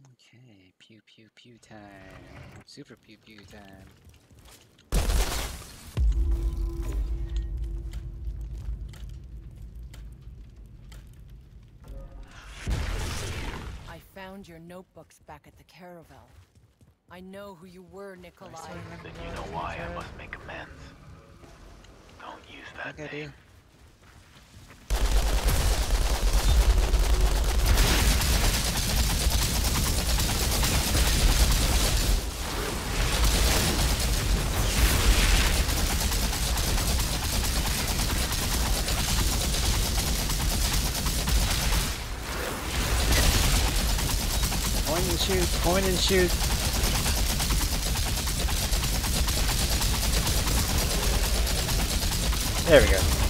Okay, pew pew pew time. Super pew pew time. I found your notebooks back at the caravel. I know who you were, Nikolai. Then you know why I must make amends. Don't use that Okay, name. Point and shoot, point and shoot. There we go.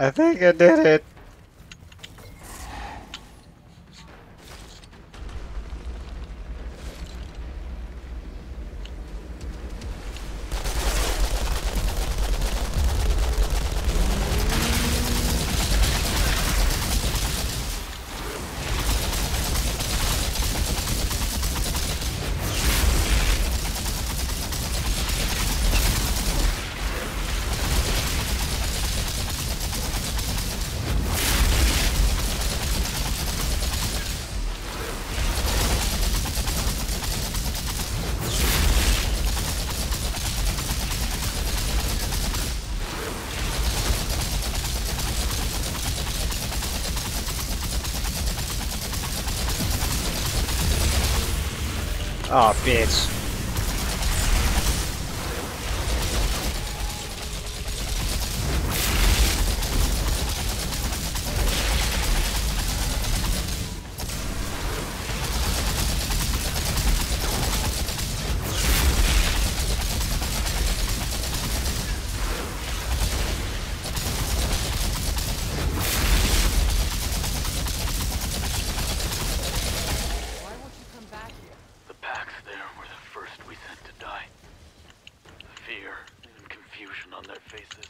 I think I did it. Oh, bitch. Why won't you come back here? The Pax there were the first we sent to die. The fear and confusion on their faces.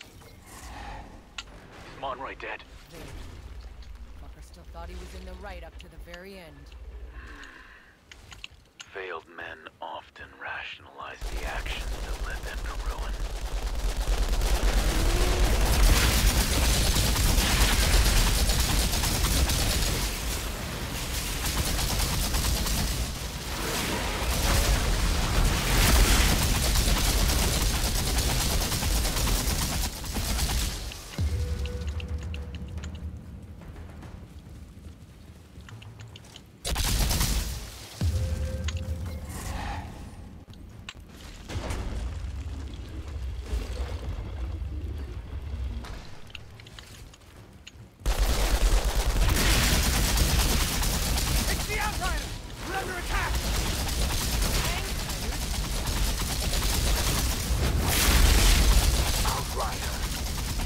Is Monroy dead? Wait. Fucker still thought he was in the right up to the very end. Failed men often rationalize the actions that led them to ruin.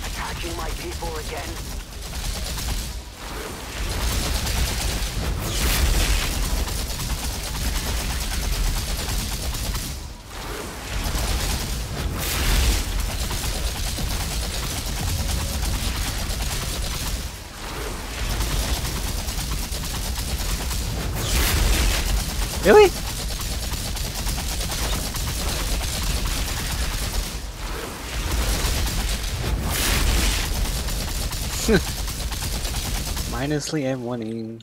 Attacking my people again? Really? Minusly M1ing.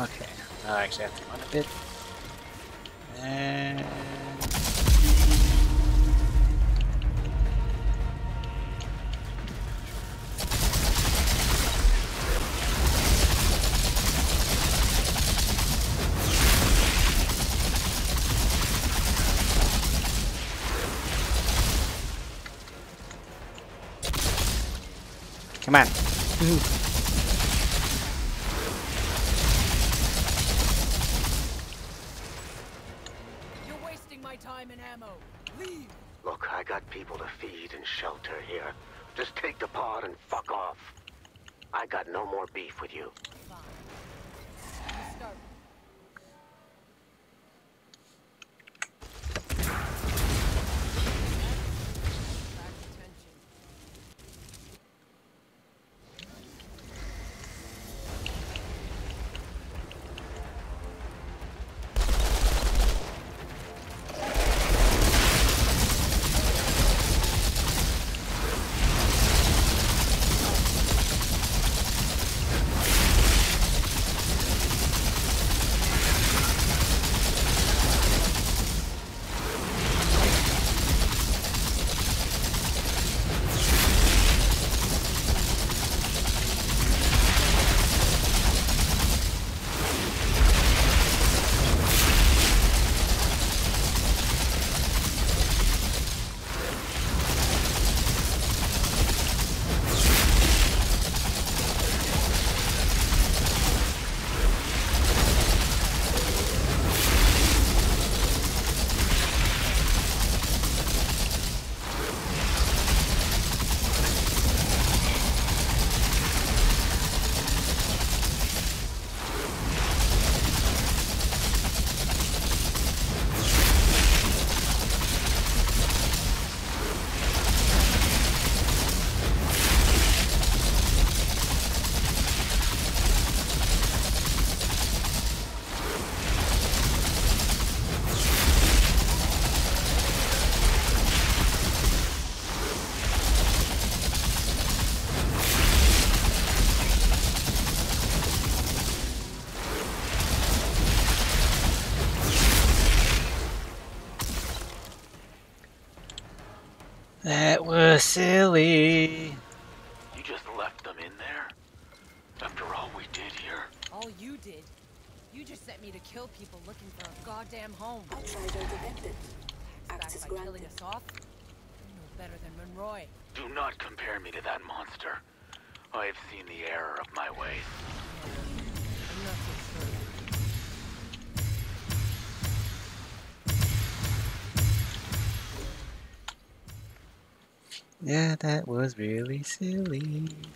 Okay, now I actually have to run a bit. And... Come on. Got people to feed and shelter here. Just take the pod and fuck off. I got no more beef with you. That was silly. You just left them in there? After all we did here. All you did. You just sent me to kill people looking for a goddamn home. Outrider detected. Back Access by killing granted. us off? You know better than Monroy. Do not compare me to that monster. I have seen the error of my ways. Yeah, that was really silly.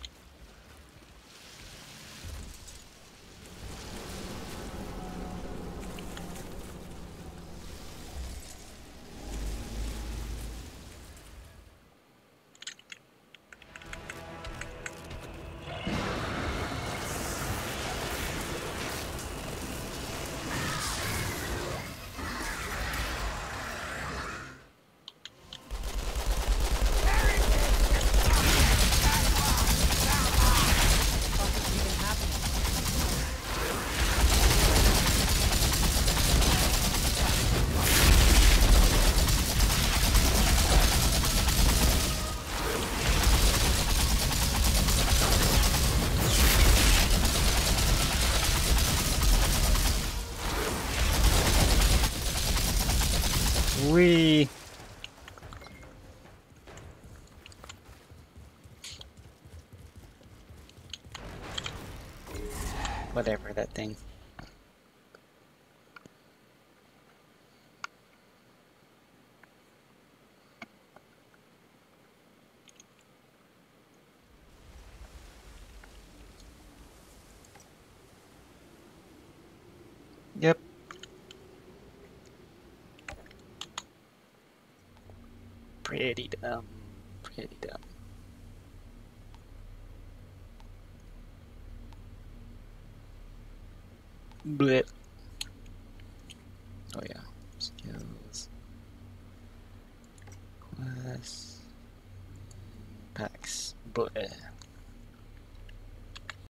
We. Whatever that thing. Pretty dumb. Pretty dumb. Blech. Oh yeah. Skills. Quests. Packs. Blech. Eh.